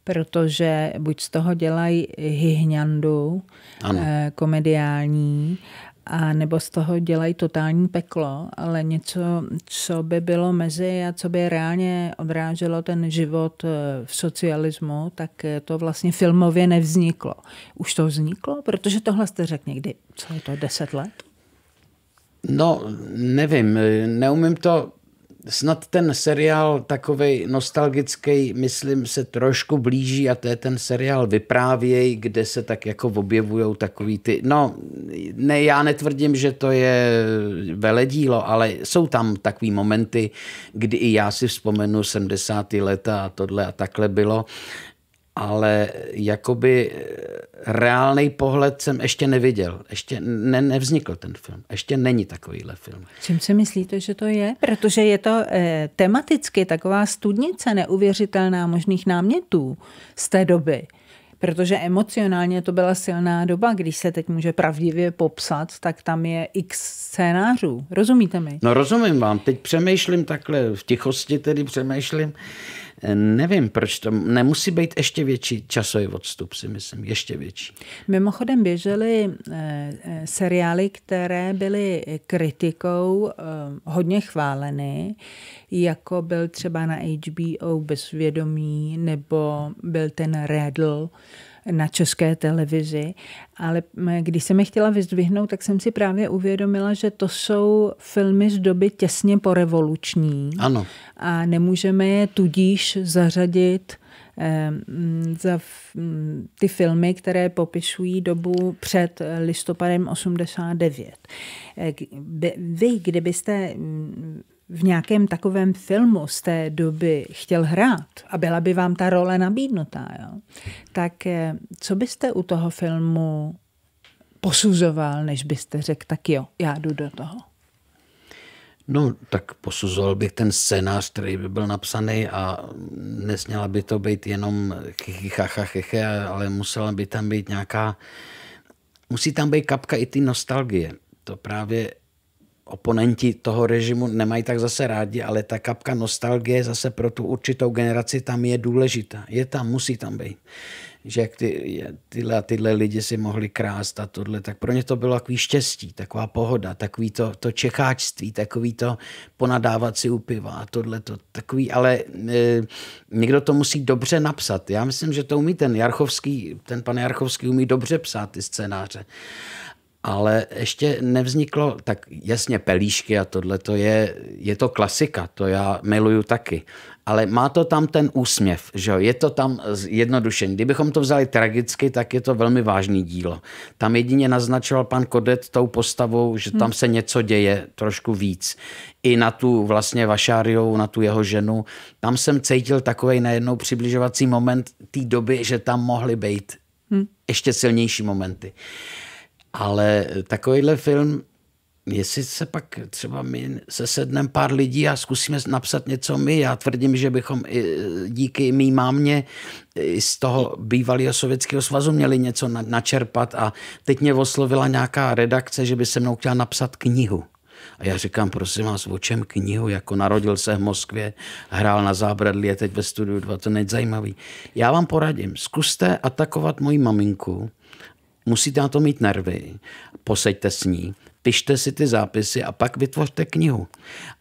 protože buď z toho dělají hyhňandu ano. Eh, komediální, a nebo z toho dělají totální peklo, ale něco, co by bylo mezi a co by reálně odráželo ten život eh, v socialismu, tak to vlastně filmově nevzniklo. Už to vzniklo? Protože tohle jste řekl někdy, co je to, deset let? No, nevím, neumím to snad ten seriál takovej nostalgický, myslím, se trošku blíží a to je ten seriál Vyprávěj, kde se tak jako objevují takový ty, no ne, já netvrdím, že to je veledílo, ale jsou tam takový momenty, kdy i já si vzpomenu 70. leta a tohle a takhle bylo ale jakoby reálný pohled jsem ještě neviděl. Ještě ne, nevznikl ten film. Ještě není takovýhle film. Čím si myslíte, že to je? Protože je to eh, tematicky taková studnice neuvěřitelná možných námětů z té doby. Protože emocionálně to byla silná doba, když se teď může pravdivě popsat, tak tam je x scénářů. Rozumíte mi? No rozumím vám. Teď přemýšlím takhle, v tichosti tedy přemýšlím, Nevím, proč to nemusí být ještě větší časový odstup, si myslím, ještě větší. Mimochodem běžely eh, eh, seriály, které byly kritikou eh, hodně chváleny, jako byl třeba na HBO Bezvědomí, nebo byl ten Redl, na české televizi, ale když jsem je chtěla vyzdvihnout, tak jsem si právě uvědomila, že to jsou filmy z doby těsně po revoluční. Ano. A nemůžeme je tudíž zařadit za ty filmy, které popisují dobu před listopadem 89. Vy, kdybyste v nějakém takovém filmu z té doby chtěl hrát a byla by vám ta role nabídnutá, jo, tak eh, co byste u toho filmu posuzoval, než byste řekl, tak jo, já jdu do toho? No, tak posuzoval bych ten scénář, který by byl napsaný a nesměla by to být jenom chichacha, ale musela by tam být nějaká, musí tam být kapka i ty nostalgie. To právě oponenti toho režimu nemají tak zase rádi, ale ta kapka nostalgie zase pro tu určitou generaci tam je důležitá. Je tam, musí tam být. Že jak ty, tyhle, tyhle lidi si mohli krást a tohle, tak pro ně to bylo takový štěstí, taková pohoda, takový to, to čecháčství, takový to ponadávat si u piva a tohle, to, takový, ale e, někdo to musí dobře napsat. Já myslím, že to umí ten Jarchovský, ten pan Jarchovský umí dobře psát ty scénáře ale ještě nevzniklo, tak jasně pelíšky a tohle to je, je to klasika, to já miluju taky. Ale má to tam ten úsměv, že je to tam jednodušení. Kdybychom to vzali tragicky, tak je to velmi vážný dílo. Tam jedině naznačoval pan Kodet tou postavou, že tam hmm. se něco děje trošku víc. I na tu vlastně Vašáriovou, na tu jeho ženu. Tam jsem cítil takový najednou přibližovací moment té doby, že tam mohly být hmm. ještě silnější momenty. Ale takovýhle film, jestli se pak třeba my se sedneme pár lidí a zkusíme napsat něco my, já tvrdím, že bychom i díky mý mámě z toho bývalého sovětského svazu měli něco načerpat a teď mě oslovila nějaká redakce, že by se mnou chtěla napsat knihu. A já říkám, prosím vás, o čem knihu? Jako narodil se v Moskvě, hrál na zábradlí, je teď ve studiu 2, to není zajímavý. Já vám poradím, zkuste atakovat moji maminku, musíte na to mít nervy, poseďte s ní, pište si ty zápisy a pak vytvořte knihu.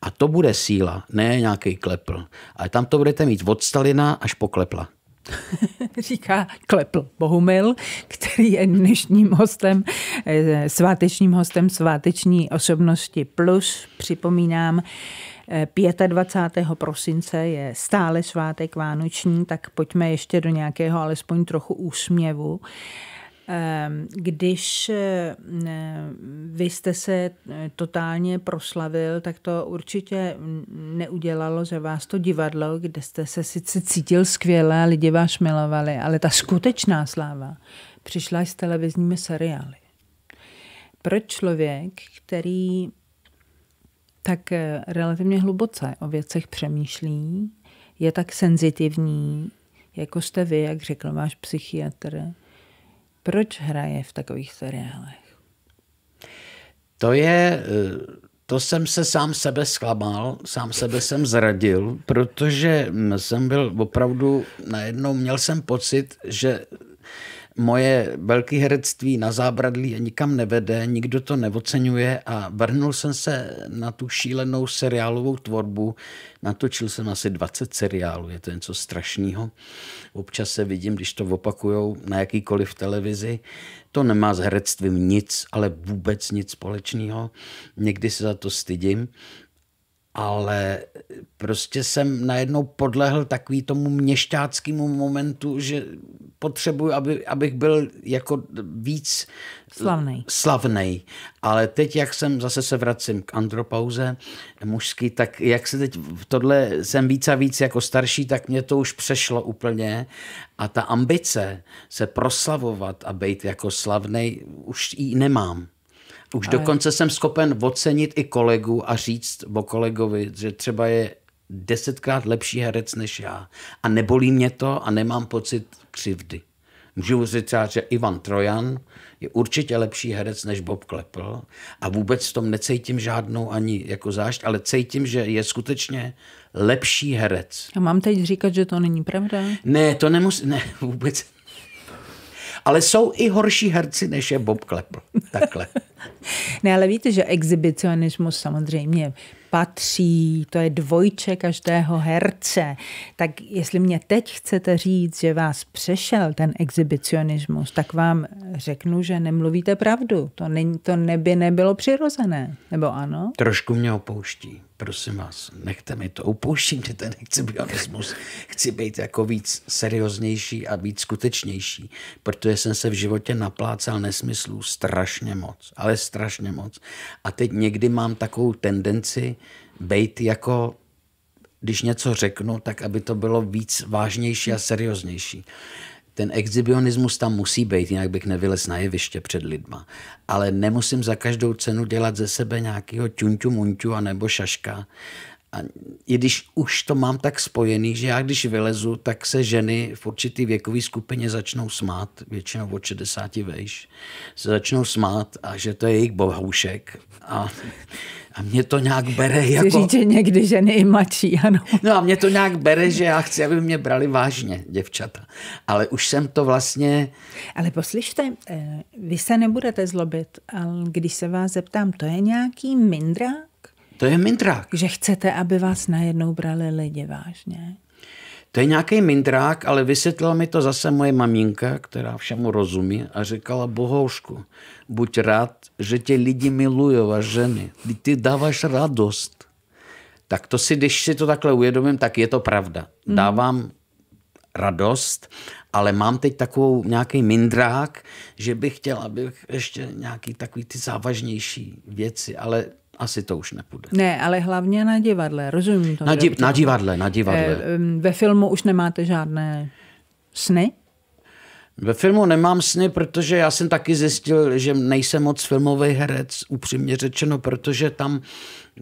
A to bude síla, ne nějaký klepl. Ale tam to budete mít od Stalina až po klepla. Říká Klepl Bohumil, který je dnešním hostem, eh, svátečním hostem sváteční osobnosti plus. Připomínám, 25. Eh, prosince je stále svátek vánoční, tak pojďme ještě do nějakého alespoň trochu úsměvu. Ehm, když eh, vy jste se eh, totálně proslavil, tak to určitě neudělalo ze vás to divadlo, kde jste se sice cítil skvěle a lidi vás milovali, ale ta skutečná sláva přišla s televizními seriály. Proč člověk, který tak eh, relativně hluboce o věcech přemýšlí, je tak senzitivní, jako jste vy, jak řekl váš psychiatr, proč hraje v takových seriálech? To je, eh, to jsem se sám sebe zklamal, sám sebe jsem zradil, protože jsem byl opravdu, najednou měl jsem pocit, že moje velké herectví na zábradlí nikam nevede, nikdo to neocenuje a vrhnul jsem se na tu šílenou seriálovou tvorbu. Natočil jsem asi 20 seriálů, je to něco strašného. Občas se vidím, když to opakujou na jakýkoliv televizi. To nemá s herectvím nic, ale vůbec nic společného. Někdy se za to stydím ale prostě jsem najednou podlehl takový tomu měšťáckému momentu, že potřebuji, aby, abych byl jako víc slavný. slavnej. Ale teď, jak jsem, zase se vracím k andropauze mužský, tak jak se teď tohle jsem víc a víc jako starší, tak mě to už přešlo úplně a ta ambice se proslavovat a být jako slavnej už ji nemám. Už Ale... dokonce jsem schopen ocenit i kolegu a říct o kolegovi, že třeba je desetkrát lepší herec než já. A nebolí mě to a nemám pocit křivdy. Můžu říct třeba, že Ivan Trojan je určitě lepší herec než Bob Klepl a vůbec v tom necítím žádnou ani jako zášť, ale cítím, že je skutečně lepší herec. A mám teď říkat, že to není pravda? Ne, to nemusí, ne, vůbec ale jsou i horší herci, než je Bob Klepl. Takhle. ne, ale víte, že exhibicionismus samozřejmě patří, to je dvojče každého herce. Tak jestli mě teď chcete říct, že vás přešel ten exhibicionismus, tak vám řeknu, že nemluvíte pravdu. To, není, to neby nebylo přirozené, nebo ano? Trošku mě opouští prosím vás, nechte mi to, upouštím že ten exhibicionismus. Chci být jako víc serióznější a víc skutečnější, protože jsem se v životě naplácal nesmyslů strašně moc, ale strašně moc. A teď někdy mám takovou tendenci být jako když něco řeknu, tak aby to bylo víc vážnější a serióznější ten exhibionismus tam musí být, jinak bych nevylez na jeviště před lidma. Ale nemusím za každou cenu dělat ze sebe nějakého ťunťu munťu a nebo šaška. A i když už to mám tak spojený, že já když vylezu, tak se ženy v určitý věkové skupině začnou smát, většinou od 60 vejš, se začnou smát a že to je jejich bohoušek. A a mě to nějak bere chci jako... říct, že někdy ženy i mladší, ano. No a mě to nějak bere, že já chci, aby mě brali vážně, děvčata. Ale už jsem to vlastně... Ale poslyšte, eh, vy se nebudete zlobit, ale když se vás zeptám, to je nějaký mindrák? To je mindrák. Že chcete, aby vás najednou brali lidi vážně? To je nějaký mindrák, ale vysvětlila mi to zase moje maminka, která všemu rozumí a říkala, bohoušku, buď rád, že tě lidi milují a ženy. Ty dáváš radost. Tak to si, když si to takhle uvědomím, tak je to pravda. Mm. Dávám radost, ale mám teď takovou nějaký mindrák, že bych chtěl, abych ještě nějaký takový ty závažnější věci, ale asi to už nepůjde. Ne, ale hlavně na divadle, rozumím to. Na, di- na divadle, na divadle. E, ve filmu už nemáte žádné sny? Ve filmu nemám sny, protože já jsem taky zjistil, že nejsem moc filmový herec, upřímně řečeno, protože tam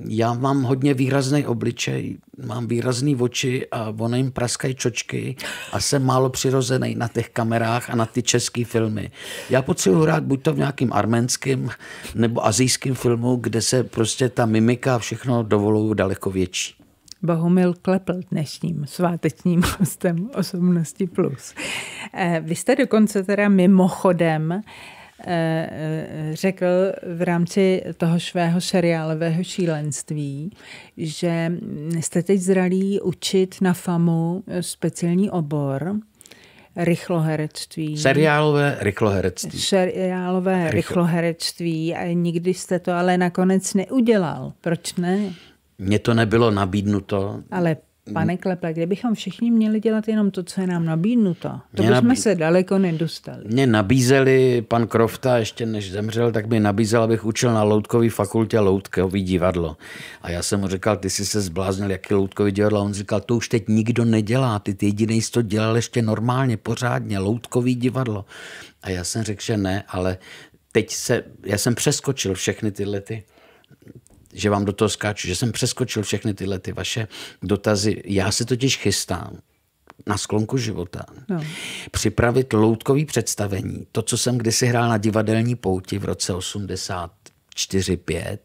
já mám hodně výrazný obličej, mám výrazný oči a ono jim praskají čočky a jsem málo přirozený na těch kamerách a na ty české filmy. Já potřebuji hrát buď to v nějakým arménském nebo azijském filmu, kde se prostě ta mimika a všechno dovolují daleko větší. Bohumil Klepl dnešním svátečním hostem Osobnosti Plus. Eh, vy jste dokonce teda mimochodem řekl v rámci toho svého seriálového šílenství, že jste teď zralí učit na FAMu speciální obor, rychloherectví. Seriálové rychloherectví. Seriálové Rychl... rychloherectví a nikdy jste to ale nakonec neudělal. Proč ne? Mně to nebylo nabídnuto. Ale Pane Kleple, kdybychom všichni měli dělat jenom to, co je nám nabídnuto, to bychom nabí... se daleko nedostali. Mě nabízeli, pan Krofta, ještě než zemřel, tak mi nabízel, abych učil na Loutkové fakultě Loutkový divadlo. A já jsem mu říkal, ty jsi se zbláznil, jaký Loutkový divadlo. A on říkal, to už teď nikdo nedělá, ty, ty jediný jsi to dělal ještě normálně, pořádně, Loutkový divadlo. A já jsem řekl, že ne, ale teď se, já jsem přeskočil všechny tyhle ty že vám do toho skáču, že jsem přeskočil všechny tyhle ty vaše dotazy. Já se totiž chystám na sklonku života. No. Připravit loutkový představení. To, co jsem kdysi hrál na divadelní pouti v roce 80, 4-5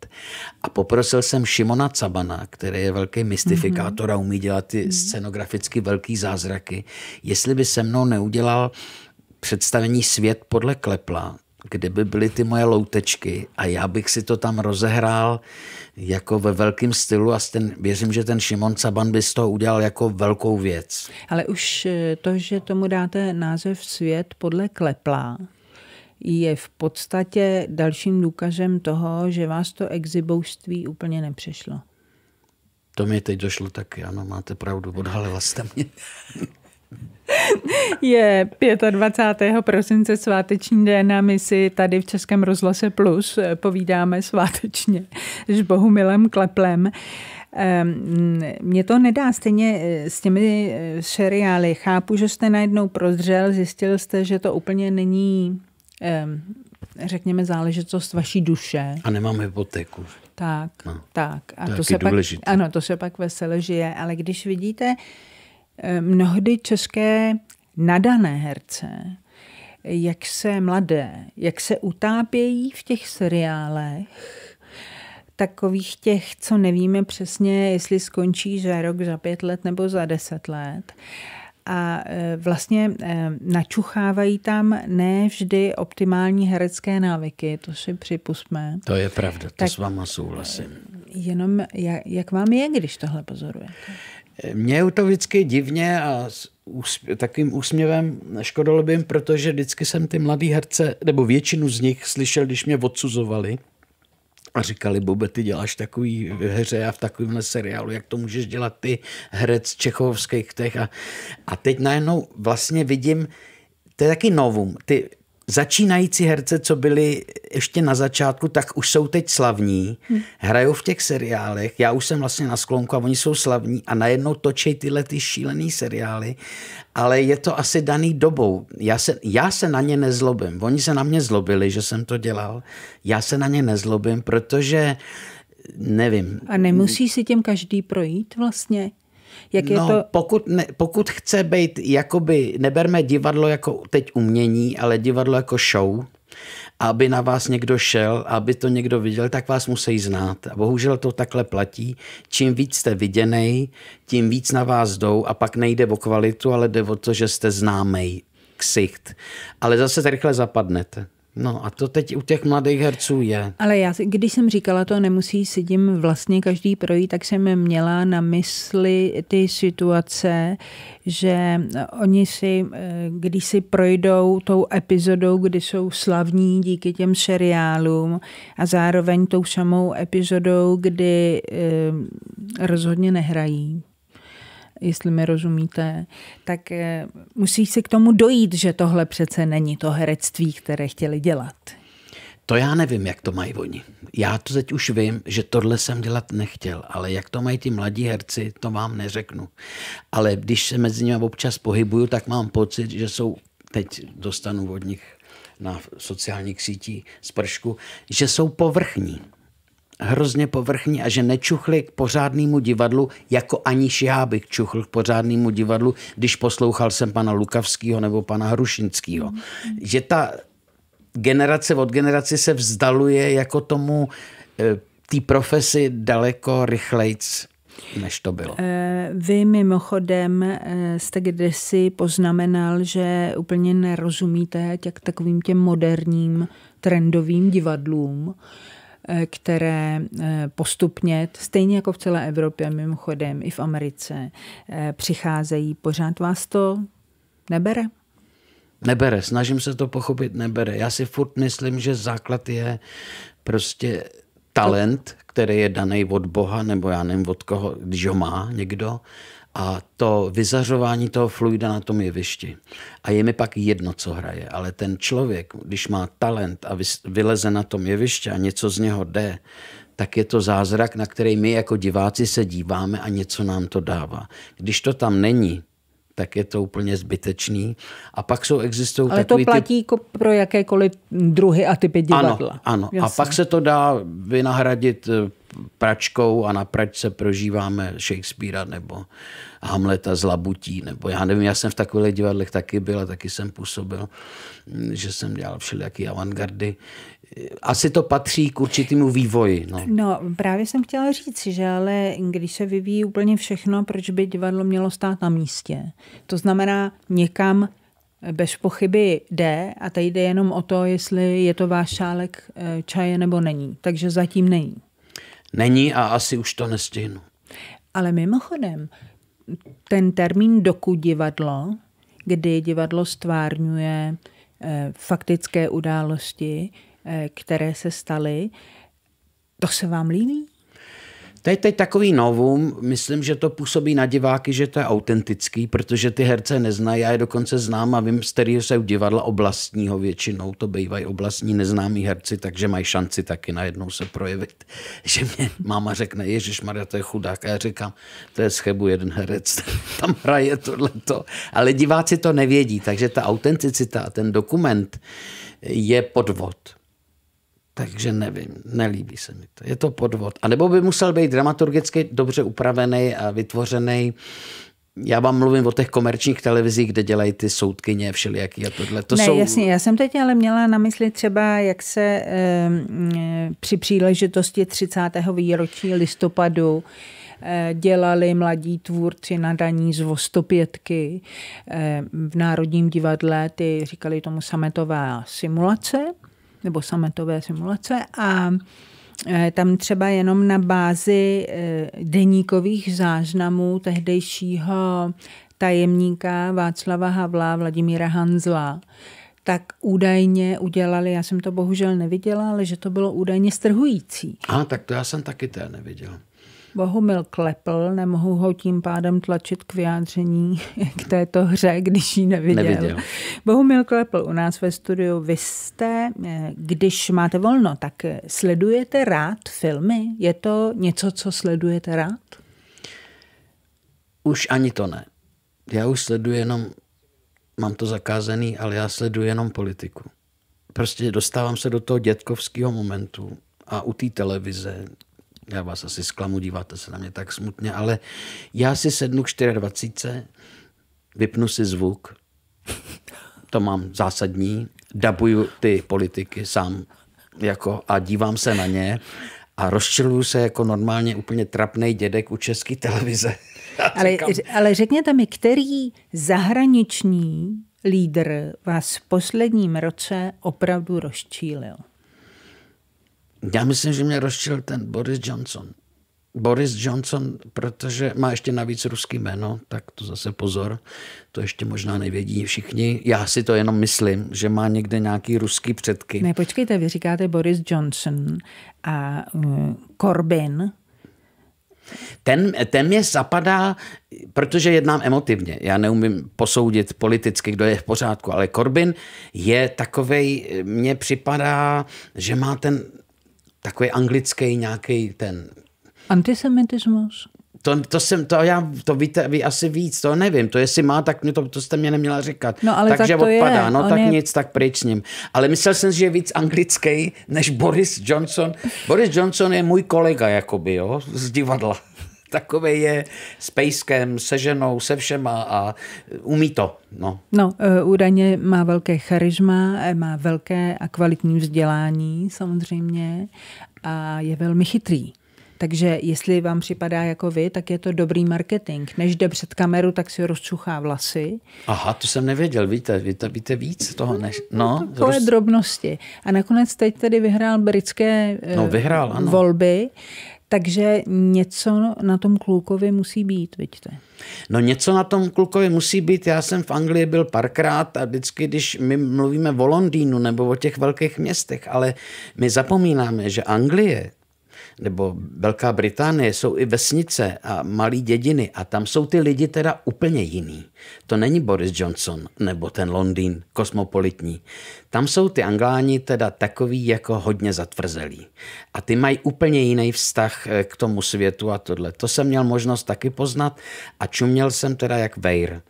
a poprosil jsem Šimona Cabana, který je velký mystifikátor a umí dělat ty mhm. scenograficky velký zázraky, jestli by se mnou neudělal představení Svět podle Klepla, kde by byly ty moje loutečky a já bych si to tam rozehrál jako ve velkém stylu a ten, věřím, že ten Šimon Caban by z toho udělal jako velkou věc. Ale už eh, to, že tomu dáte název Svět podle Klepla, je v podstatě dalším důkazem toho, že vás to exibouštví úplně nepřešlo. To mi teď došlo taky, ano, máte pravdu, odhalila jste mě. Je 25. prosince sváteční den a my si tady v Českém rozhlase Plus povídáme svátečně s Bohumilem Kleplem. Ehm, Mně to nedá stejně eh, s těmi eh, seriály. Chápu, že jste najednou prozřel, zjistil jste, že to úplně není ehm, řekněme, záležitost vaší duše. A nemám hypotéku. Tak, no. tak. A to, to se pak, ano, to se pak vesele žije. Ale když vidíte, Eh, mnohdy české nadané herce, jak se mladé, jak se utápějí v těch seriálech, takových těch, co nevíme přesně, jestli skončí za rok, za pět let nebo za deset let. A eh, vlastně eh, načuchávají tam ne vždy optimální herecké návyky, to si připustme. To je pravda, to tak s váma souhlasím. Jenom jak, jak vám je, když tohle pozorujete? Je to vždycky divně a s úsp- takým úsměvem škodolibým, protože vždycky jsem ty mladý herce, nebo většinu z nich slyšel, když mě odsuzovali a říkali, Bobe, ty děláš takový hře a v takovémhle seriálu, jak to můžeš dělat ty herec čechovských těch. A, a teď najednou vlastně vidím, to je taky novum, ty začínající herce, co byli ještě na začátku, tak už jsou teď slavní, hmm. hrajou v těch seriálech, já už jsem vlastně na sklonku a oni jsou slavní a najednou točí tyhle ty šílený seriály, ale je to asi daný dobou. Já se, já se na ně nezlobím. Oni se na mě zlobili, že jsem to dělal. Já se na ně nezlobím, protože nevím. A nemusí si tím každý projít vlastně? Jak je no, to... pokud, ne, pokud chce být, jakoby, neberme divadlo jako teď umění, ale divadlo jako show, aby na vás někdo šel, aby to někdo viděl, tak vás musí znát. A bohužel to takhle platí. Čím víc jste viděný, tím víc na vás jdou a pak nejde o kvalitu, ale jde o to, že jste známej ksicht. Ale zase rychle zapadnete. No a to teď u těch mladých herců je. Ale já, když jsem říkala to, nemusí si tím vlastně každý projít, tak jsem měla na mysli ty situace, že oni si, eh, když si projdou tou epizodou, kdy jsou slavní díky těm seriálům a zároveň tou samou epizodou, kdy eh, rozhodně nehrají, jestli mi rozumíte, tak eh, musí si k tomu dojít, že tohle přece není to herectví, které chtěli dělat. To já nevím, jak to mají oni. Já to teď už vím, že tohle jsem dělat nechtěl, ale jak to mají ti mladí herci, to vám neřeknu. Ale když se mezi nimi občas pohybuju, tak mám pocit, že jsou, teď dostanu od nich na sociálních sítích z pršku, že jsou povrchní hrozně povrchní a že nečuchli k pořádnému divadlu, jako aniž já bych čuchl k pořádnému divadlu, když poslouchal jsem pana Lukavského nebo pana Hrušinského. Mm. Že ta generace od generace se vzdaluje jako tomu eh, té profesi daleko rychlejc než to bylo. Eh, vy mimochodem eh, jste kdysi poznamenal, že úplně nerozumíte těk takovým těm moderním trendovým divadlům. Eh, které eh, postupně, stejně jako v celé Evropě, mimochodem i v Americe, eh, přicházejí. Pořád vás to nebere? Nebere, snažím se to pochopit, nebere. Já si furt myslím, že základ je prostě talent, který je daný od Boha, nebo já nevím od koho, když ho má někdo, a to vyzařování toho fluida na tom jevišti. A je mi pak jedno, co hraje, ale ten člověk, když má talent a vyleze na tom jevišti a něco z něho jde, tak je to zázrak, na který my jako diváci se díváme a něco nám to dává. Když to tam není, tak je to úplně zbytečný. A pak jsou existují Ale to platí ty... pro jakékoliv druhy a typy divadla. Ano, ano. a pak se to dá vynahradit eh, pračkou a na pračce prožíváme Shakespearea nebo Hamleta z Labutí, nebo já nevím, já jsem v takových divadlech taky byl a taky jsem působil, že jsem dělal všelijaký avantgardy. Asi to patří k určitému vývoji. No. no, právě jsem chtěla říct, že ale když se vyvíjí úplně všechno, proč by divadlo mělo stát na místě? To znamená někam bez pochyby jde a tady jde jenom o to, jestli je to váš šálek eh, čaje nebo není. Takže zatím není. Není a asi už to nestihnu. Ale mimochodem, ten termín dokud divadlo, kdy divadlo stvárňuje eh, faktické události, eh, které se staly, to se vám líbí? To je teď takový novum, myslím, že to působí na diváky, že to je autentický, protože ty herce neznají, já je dokonce znám a vím, z kterého se divadla oblastního většinou, to bývají oblastní neznámí herci, takže mají šanci taky najednou se projevit. Že mě máma řekne, Ježíš Maria, to je chudák. A já říkám, to je schebu jeden herec, tam hraje tohleto. Ale diváci to nevědí, takže ta autenticita a ten dokument je podvod. Takže nevím, nelíbí se mi to. Je to podvod. A nebo by musel být dramaturgicky dobře upravený a vytvořený. Já vám mluvím o těch komerčních televizích, kde dělají ty soudkyně všelijaký a tohle. To ne, jsou... jasně, já jsem teď ale měla na mysli třeba, jak se e, při příležitosti 30. výročí listopadu dělali mladí tvůrci nadaní z Vostopětky v Národním divadle, ty říkali tomu sametová simulace nebo sametové simulace a e, tam třeba jenom na bázi e, deníkových záznamů tehdejšího tajemníka Václava Havla, Vladimíra Hanzla, tak údajně udělali, já jsem to bohužel neviděla, ale že to bylo údajně strhující. A tak to já jsem taky to neviděl. Bohumil klepl, nemohu ho tím pádem tlačit k vyjádření k této hře, když ji neviděl. neviděl. Bohumil klepl u nás ve studiu. Vy jste, eh, když máte volno, tak sledujete rád filmy? Je to něco, co sledujete rád? Už ani to ne. Já už sleduji jenom, mám to zakázaný, ale já sleduji jenom politiku. Prostě dostávám se do toho dětkovského momentu a u té televize já vás asi zklamu, díváte se na mě tak smutně, ale já si sednu k 24, vypnu si zvuk, to mám zásadní, dabuju ty politiky sám jako a dívám se na ně a rozčiluju se jako normálně úplně trapný dědek u české televize. Ale, ale řekněte mi, který zahraniční lídr vás v posledním roce opravdu rozčílil? Já myslím, že mě rozčil ten Boris Johnson. Boris Johnson, protože má ještě navíc ruský jméno, tak to zase pozor, to ještě možná nevědí všichni. Já si to jenom myslím, že má někde nějaký ruský předky. Ne, počkejte, vy říkáte Boris Johnson a uh, Corbyn, ten, ten mě zapadá, protože jednám emotivně. Já neumím posoudit politicky, kdo je v pořádku, ale Corbyn je takovej, mně připadá, že má ten takový anglický nějaký ten... Antisemitismus? To, to, jsem, to já, to víte vy asi víc, to nevím, to jestli má, tak mě to, to jste mě neměla říkat. No, ale Takže tak to odpadá, je. no On tak je... nic, tak pryč s ním. Ale myslel jsem, že je víc anglický než Boris Johnson. Boris Johnson je můj kolega, jakoby, jo, z divadla. Takový je s pejskem, se ženou, se všema a umí to. No, no uh, údajně má velké charisma, má velké a kvalitní vzdělání samozřejmě a je velmi chytrý. Takže jestli vám připadá jako vy, tak je to dobrý marketing. Než jde před kameru, tak si rozčuchá vlasy. Aha, to jsem nevěděl, víte, víte, víte víc toho než... No, Takové roz... drobnosti. A nakonec teď tedy vyhrál britské no, vyhrál, ano. volby, takže něco na tom klukovi musí být, vidíte. No něco na tom klukovi musí být. Já jsem v Anglii byl párkrát a vždycky, když my mluvíme o Londýnu nebo o těch velkých městech, ale my zapomínáme, že Anglie nebo Velká Británie jsou i vesnice a malé dědiny a tam jsou ty lidi teda úplně jiný. To není Boris Johnson nebo ten Londýn kosmopolitní. Tam jsou ty Angláni teda takový jako hodně zatvrzelí. A ty mají úplně jiný vztah eh, k tomu světu a tohle. To jsem měl možnost taky poznat a čuměl jsem teda jak vejr.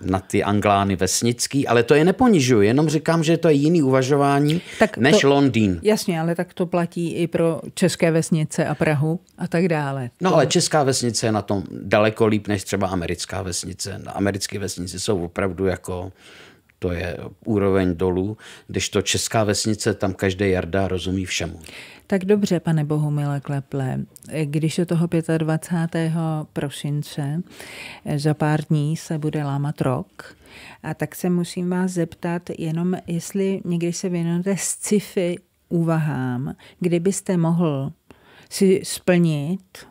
Na ty anglány vesnický, ale to je neponižuji, jenom říkám, že to je jiný uvažování tak než to, Londýn. Jasně, ale tak to platí i pro české vesnice a Prahu a tak dále. No to... ale česká vesnice je na tom daleko líp než třeba americká vesnice. Americké vesnice jsou opravdu jako to je úroveň dolů, když to česká vesnice, tam každý jarda rozumí všemu. Tak dobře, pane Bohumile Kleple, když je toho 25. prosince za pár dní se bude lámat rok, a tak se musím vás zeptat jenom, jestli někdy se věnujete sci-fi úvahám, kdybyste mohl si splnit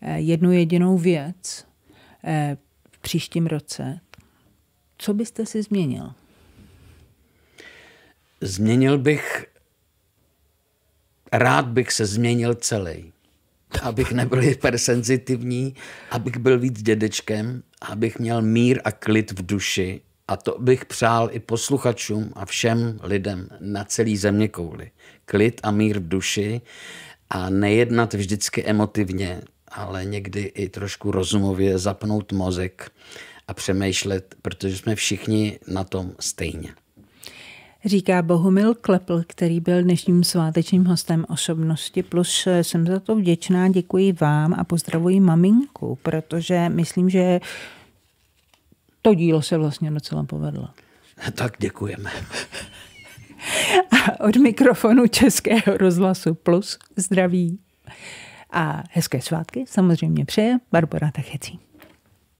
eh, jednu jedinou věc eh, v příštím roce, co byste si změnil? Změnil bych, rád bych se změnil celý. Abych nebyl hypersenzitivní, abych byl víc dědečkem, abych měl mír a klid v duši. A to bych přál i posluchačům a všem lidem na celý země kouli. Klid a mír v duši a nejednat vždycky emotivně, ale někdy i trošku rozumově zapnout mozek a přemýšlet, protože jsme všichni na tom stejně. Říká Bohumil Klepl, který byl dnešním svátečním hostem osobnosti, plus jsem za to vděčná, děkuji vám a pozdravuji maminku, protože myslím, že to dílo se vlastně docela povedlo. Tak děkujeme. A od mikrofonu Českého rozhlasu Plus zdraví a hezké svátky samozřejmě přeje Barbara Tachecí.